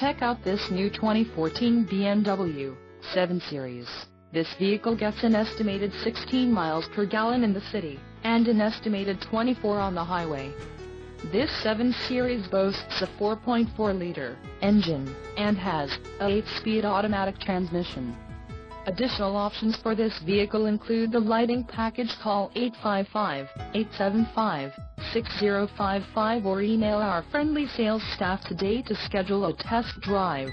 Check out this new 2014 BMW 7 Series. This vehicle gets an estimated 16 miles per gallon in the city, and an estimated 24 on the highway. This 7 Series boasts a 4.4-liter engine, and has a 8-speed automatic transmission. Additional options for this vehicle include the lighting package call 855-875-6055 or email our friendly sales staff today to schedule a test drive.